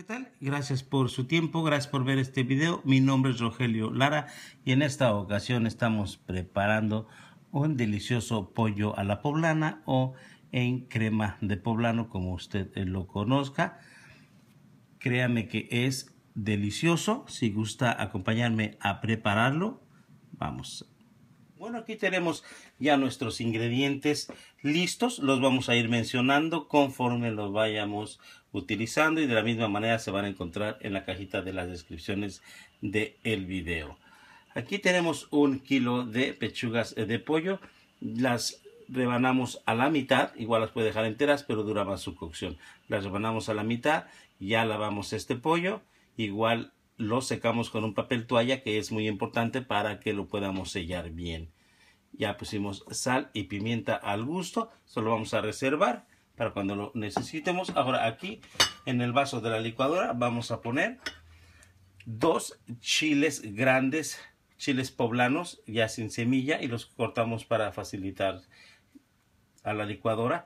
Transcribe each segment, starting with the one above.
¿qué tal? Gracias por su tiempo, gracias por ver este video. Mi nombre es Rogelio Lara y en esta ocasión estamos preparando un delicioso pollo a la poblana o en crema de poblano, como usted lo conozca. Créame que es delicioso. Si gusta acompañarme a prepararlo, vamos. Bueno, aquí tenemos ya nuestros ingredientes listos. Los vamos a ir mencionando conforme los vayamos utilizando y de la misma manera se van a encontrar en la cajita de las descripciones del el video. Aquí tenemos un kilo de pechugas de pollo. Las rebanamos a la mitad, igual las puede dejar enteras, pero dura más su cocción. Las rebanamos a la mitad, ya lavamos este pollo, igual lo secamos con un papel toalla que es muy importante para que lo podamos sellar bien. Ya pusimos sal y pimienta al gusto, solo vamos a reservar para cuando lo necesitemos. Ahora aquí en el vaso de la licuadora vamos a poner dos chiles grandes, chiles poblanos ya sin semilla y los cortamos para facilitar a la licuadora.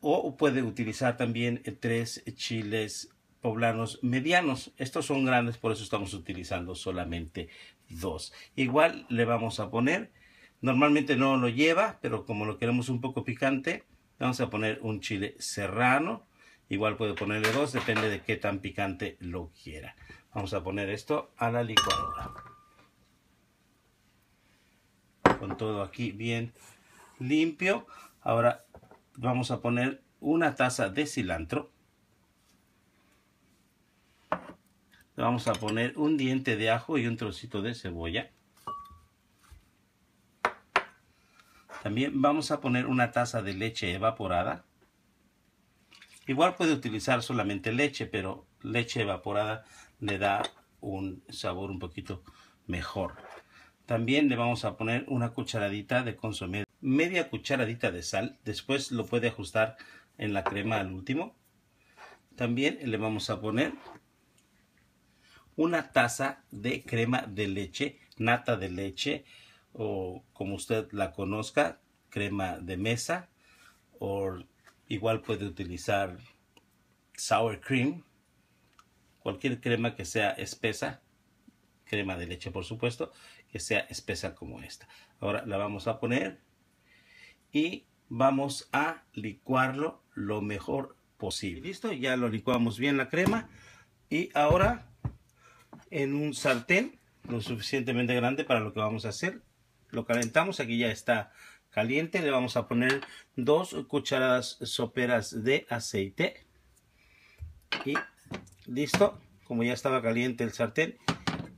O puede utilizar también tres chiles poblanos medianos. Estos son grandes, por eso estamos utilizando solamente dos. Igual le vamos a poner, normalmente no lo lleva, pero como lo queremos un poco picante, Vamos a poner un chile serrano. Igual puede ponerle dos, depende de qué tan picante lo quiera. Vamos a poner esto a la licuadora. Con todo aquí bien limpio. Ahora vamos a poner una taza de cilantro. Vamos a poner un diente de ajo y un trocito de cebolla. También vamos a poner una taza de leche evaporada. Igual puede utilizar solamente leche, pero leche evaporada le da un sabor un poquito mejor. También le vamos a poner una cucharadita de consomé, media cucharadita de sal. Después lo puede ajustar en la crema al último. También le vamos a poner una taza de crema de leche, nata de leche o como usted la conozca, crema de mesa o igual puede utilizar sour cream, cualquier crema que sea espesa, crema de leche por supuesto, que sea espesa como esta. Ahora la vamos a poner y vamos a licuarlo lo mejor posible. Listo, ya lo licuamos bien la crema y ahora en un sartén lo suficientemente grande para lo que vamos a hacer. Lo calentamos, aquí ya está caliente, le vamos a poner dos cucharadas soperas de aceite. Y listo, como ya estaba caliente el sartén,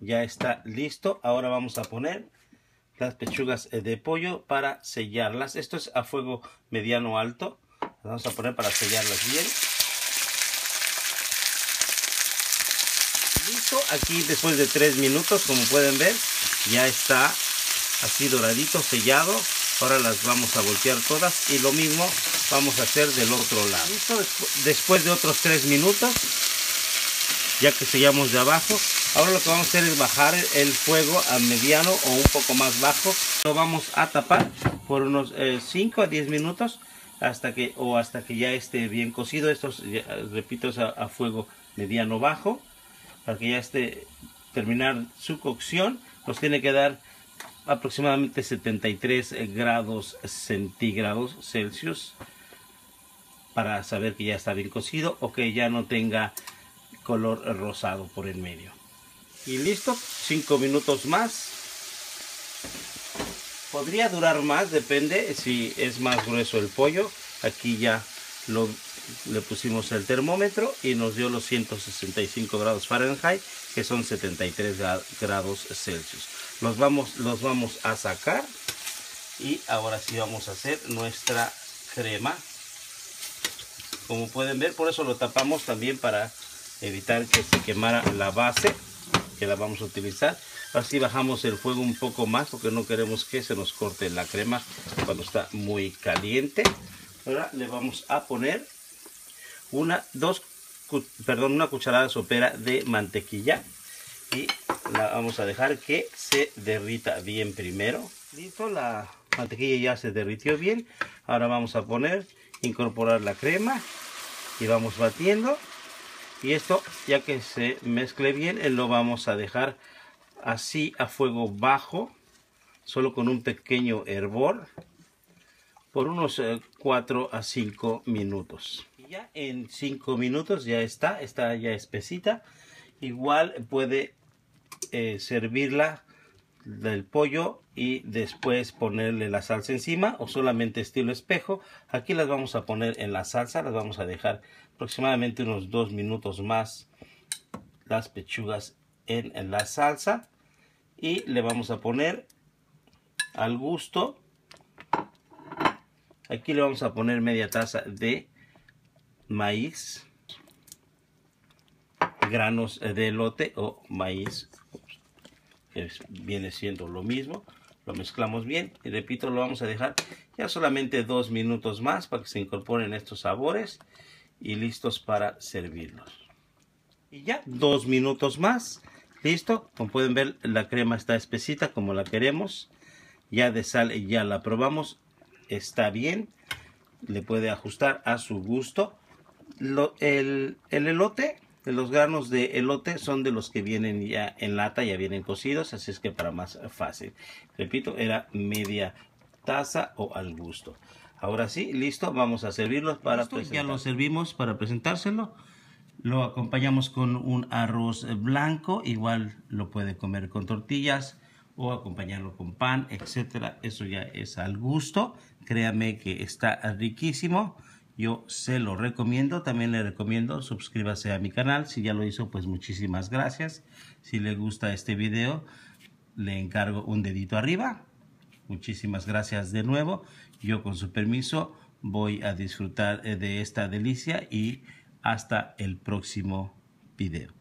ya está listo, ahora vamos a poner las pechugas de pollo para sellarlas, esto es a fuego mediano alto, vamos a poner para sellarlas bien. Aquí después de tres minutos, como pueden ver, ya está así doradito, sellado. Ahora las vamos a voltear todas y lo mismo vamos a hacer del otro lado. Después de otros 3 minutos, ya que sellamos de abajo, ahora lo que vamos a hacer es bajar el fuego a mediano o un poco más bajo. Lo vamos a tapar por unos 5 eh, a 10 minutos hasta que o hasta que ya esté bien cocido. Esto, repito, es a, fuego mediano bajo para que ya esté terminar su cocción. Nos tiene que dar aproximadamente 73 grados centígrados Celsius para saber que ya está bien cocido o que ya no tenga color rosado por el medio. Y listo, 5 minutos más. Podría durar más, depende si es más grueso el pollo. Aquí ya le pusimos el termómetro y nos dio los 165 grados Fahrenheit, que son 73 grados Celsius. Los vamos, los vamos a sacar y ahora sí vamos a hacer nuestra crema. Como pueden ver por eso lo tapamos también para evitar que se quemara la base que la vamos a utilizar. Así bajamos el fuego un poco más porque no queremos que se nos corte la crema cuando está muy caliente ahora le vamos a poner una dos perdón una cucharada sopera de mantequilla y la vamos a dejar que se derrita bien primero. Listo, la mantequilla ya se derritió bien. Ahora vamos a poner, incorporar la crema y vamos batiendo. Y esto, ya que se mezcle bien, eh, lo vamos a dejar así a fuego bajo, solo con un pequeño hervor, por unos 4 eh, a 5 minutos. Ya en 5 minutos ya está, está ya espesita. Igual puede eh, servirla del pollo y después ponerle la salsa encima o solamente estilo espejo. Aquí las vamos a poner en la salsa, las vamos a dejar aproximadamente unos dos minutos más las pechugas en la salsa y le vamos a poner al gusto. Aquí le vamos a poner media taza de maíz, granos de elote o maíz que viene siendo lo mismo. Lo mezclamos bien y repito, lo vamos a dejar ya solamente dos minutos más para que se incorporen estos sabores y listos para servirlos. Y ya dos minutos más, listo. Como pueden ver, la crema está espesita como la queremos. Ya de sal ya la probamos, está bien. Le puede ajustar a su gusto. el, el elote los granos de elote son de los que vienen ya en lata, ya vienen cocidos, así es que para más fácil. Repito, era media taza o al gusto. Ahora sí, listo, vamos a servirlos para Ya lo servimos para presentárselo. Lo acompañamos con un arroz blanco, igual lo puede comer con tortillas o acompañarlo con pan, etcétera. Eso ya es al gusto. Créame que está riquísimo. Yo se lo recomiendo, también le recomiendo suscríbase a mi canal, si ya lo hizo pues muchísimas gracias. Si le gusta este video le encargo un dedito arriba. Muchísimas gracias de nuevo. Yo con su permiso voy a disfrutar de esta delicia y hasta el próximo video.